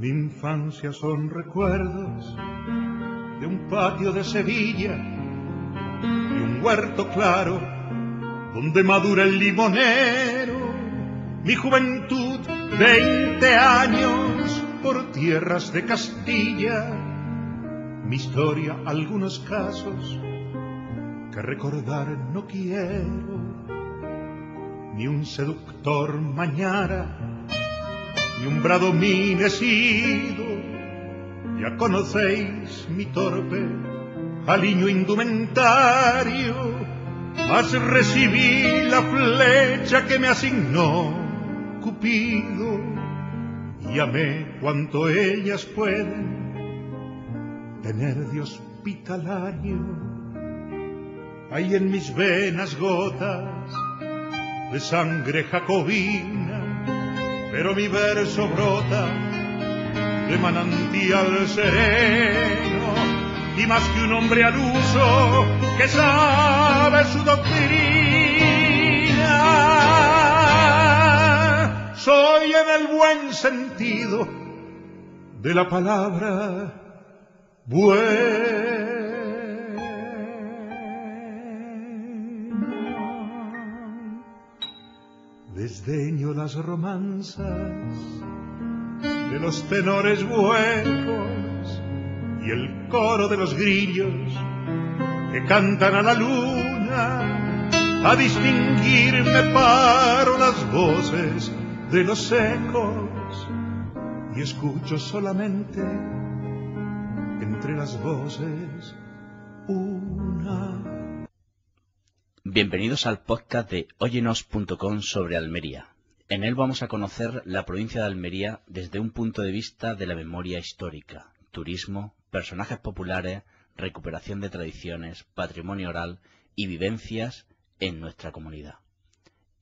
Mi infancia son recuerdos de un patio de Sevilla y un huerto claro donde madura el limonero. Mi juventud, veinte años por tierras de Castilla. Mi historia, algunos casos que recordar no quiero. Ni un seductor mañana, ni un brado minecido. Ya conocéis mi torpe aliño indumentario, mas recibí la flecha que me asignó Cupido y amé cuanto ellas pueden tener de hospitalario. Hay en mis venas gotas de sangre jacobina, pero mi verso brota de manantial sereno y más que un hombre al uso que sabe su doctrina. Soy en el buen sentido de la palabra bueno. Desdeño las romanzas de los tenores huecos y el coro de los grillos que cantan a la luna. A distinguirme paro las voces de los ecos y escucho solamente entre las voces una. Bienvenidos al podcast de oyenos.com sobre Almería. En él vamos a conocer la provincia de Almería desde un punto de vista de la memoria histórica, turismo, personajes populares, recuperación de tradiciones, patrimonio oral y vivencias en nuestra comunidad.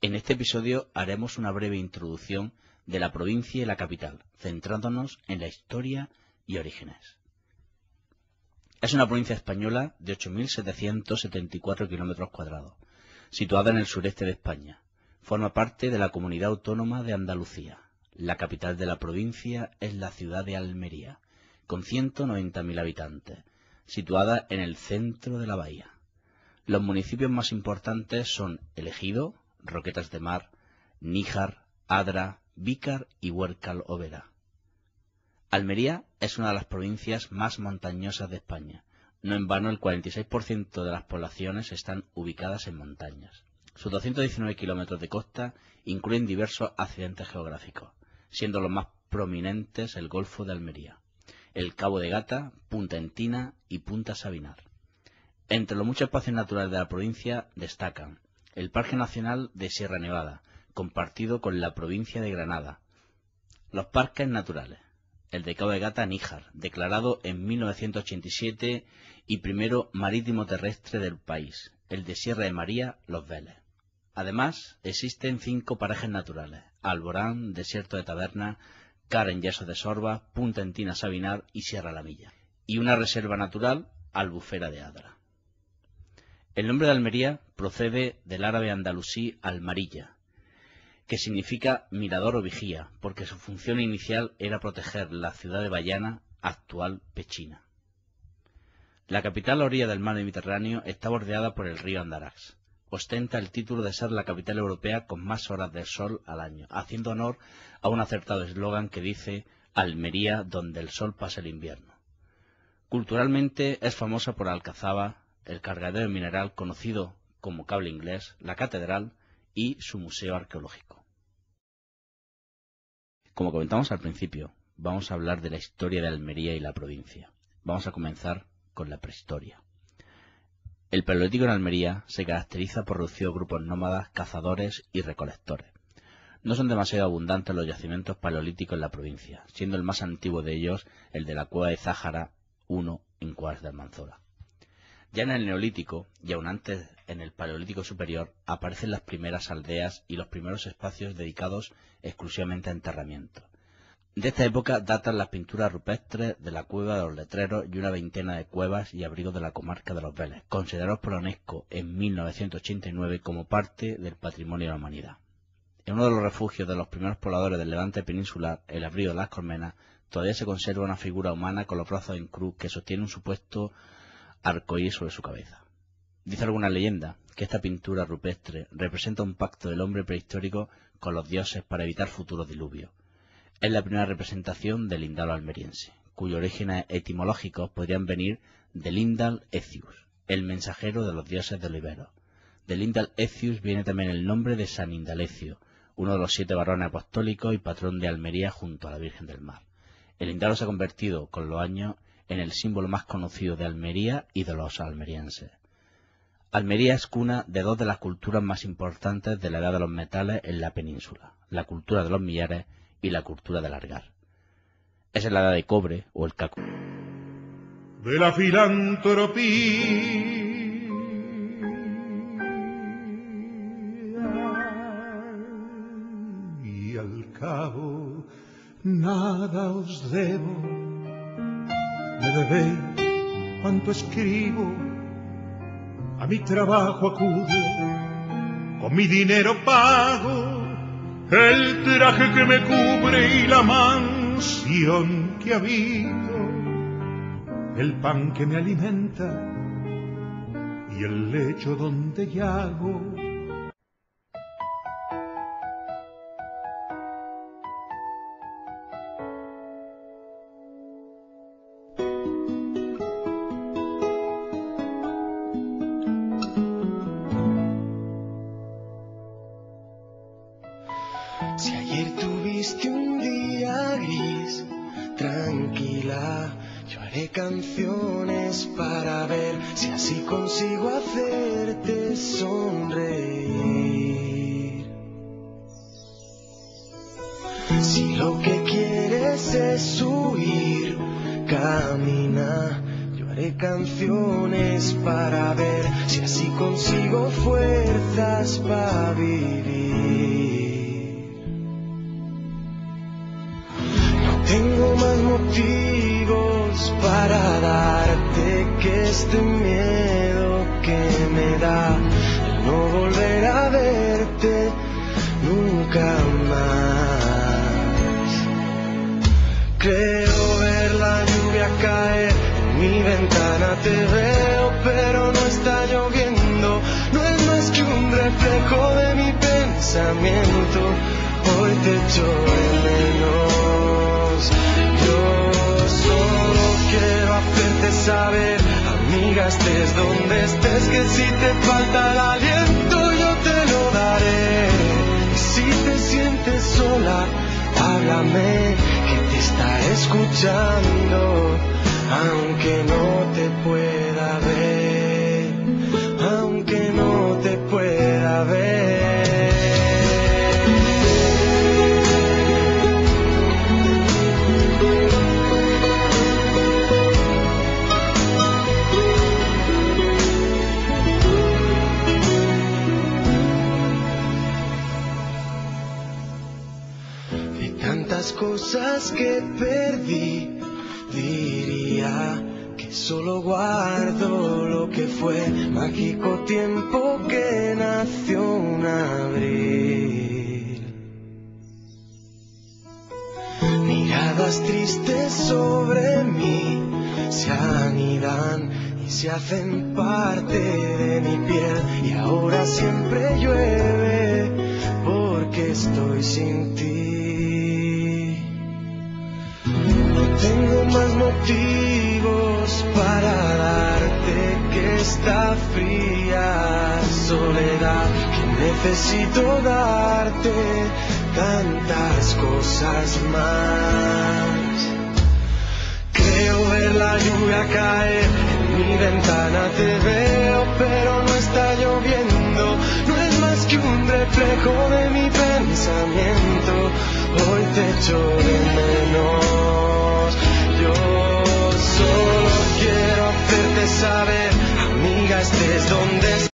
En este episodio haremos una breve introducción de la provincia y la capital, centrándonos en la historia y orígenes. Es una provincia española de 8.774 kilómetros cuadrados, situada en el sureste de España. Forma parte de la comunidad autónoma de Andalucía. La capital de la provincia es la ciudad de Almería, con 190.000 habitantes, situada en el centro de la bahía. Los municipios más importantes son El Ejido, Roquetas de Mar, Níjar, Adra, Vícar y Huércal Overa. Almería es una de las provincias más montañosas de España. No en vano el 46% de las poblaciones están ubicadas en montañas. Sus 219 kilómetros de costa incluyen diversos accidentes geográficos, siendo los más prominentes el Golfo de Almería, el Cabo de Gata, Punta Entina y Punta Sabinar. Entre los muchos espacios naturales de la provincia destacan el Parque Nacional de Sierra Nevada, compartido con la provincia de Granada, los parques naturales, el de Cabo de Gata Níjar, declarado en 1987 y primero marítimo terrestre del país, el de Sierra de María, Los Vélez. Además, existen cinco parajes naturales, Alborán, Desierto de Taberna, Karen Yeso de Sorba, Punta Entina Sabinar y Sierra La Milla, y una reserva natural, Albufera de Adra. El nombre de Almería procede del árabe andalusí almarilla, que significa mirador o vigía, porque su función inicial era proteger la ciudad de Bayana, actual Pechina. La capital a orilla del mar Mediterráneo está bordeada por el río Andarax. Ostenta el título de ser la capital europea con más horas de sol al año, haciendo honor a un acertado eslogan que dice Almería donde el sol pasa el invierno. Culturalmente es famosa por Alcazaba, el cargadero mineral conocido como cable inglés, la catedral y su museo arqueológico. Como comentamos al principio, vamos a hablar de la historia de Almería y la provincia. Vamos a comenzar con la prehistoria. El Paleolítico en Almería se caracteriza por reducidos grupos nómadas, cazadores y recolectores. No son demasiado abundantes los yacimientos paleolíticos en la provincia, siendo el más antiguo de ellos el de la cueva de Zájara I en Cuars de Almanzora. Ya en el Neolítico, y aún antes en el Paleolítico Superior, aparecen las primeras aldeas y los primeros espacios dedicados exclusivamente a enterramiento. De esta época datan las pinturas rupestres de la Cueva de los Letreros y una veintena de cuevas y abrigos de la comarca de los Vélez, considerados por la UNESCO en 1989 como parte del patrimonio de la humanidad. En uno de los refugios de los primeros pobladores del levante peninsular, el abrigo de las Colmenas, todavía se conserva una figura humana con los brazos en cruz que sostiene un supuesto arcoíris sobre su cabeza. Dice alguna leyenda que esta pintura rupestre representa un pacto del hombre prehistórico con los dioses para evitar futuros diluvios. Es la primera representación del Indalo almeriense, cuyos orígenes etimológicos podrían venir de Lindal Ecius, el mensajero de los dioses de Olivero. De Lindal Ecius viene también el nombre de San Indalecio, uno de los siete varones apostólicos y patrón de Almería junto a la Virgen del Mar. El Indalo se ha convertido con los años en el símbolo más conocido de Almería y de los almerienses. Almería es cuna de dos de las culturas más importantes de la edad de los metales en la península, la cultura de los millares y la cultura del argar. Es la edad de cobre o el caco. De la filantropía y al cabo nada os debo. Me debéis cuanto escribo, a mi trabajo acude, con mi dinero pago el traje que me cubre y la mansión que habito, el pan que me alimenta y el lecho donde yago. Canciones para ver si así consigo hacerte sonreír. Si lo que quieres es huir, camina. Yo haré canciones para ver si así consigo fuerzas para vivir. No tengo más motivos para darte que este miedo que me da no volver a verte nunca más. Creo ver la lluvia caer en mi ventana, te veo, pero no está lloviendo. No es más que un reflejo de mi pensamiento. Hoy te echo de menos. Hacerte saber, amiga, estés donde estés, que si te falta el aliento, yo te lo daré. Si te sientes sola, háblame, que te está escuchando, aunque no te pueda ver, tantas cosas que perdí, diría que solo guardo lo que fue mágico tiempo que nació un abril. Miradas tristes sobre mí se anidan y se hacen parte de mi piel y ahora siempre llueve porque estoy sin ti. Tengo más motivos para darte que esta fría soledad que necesito darte tantas cosas más. Creo ver la lluvia caer en mi ventana, te veo, pero no está lloviendo. No es más que un reflejo de mi pensamiento. saber, amiga, estés donde estés.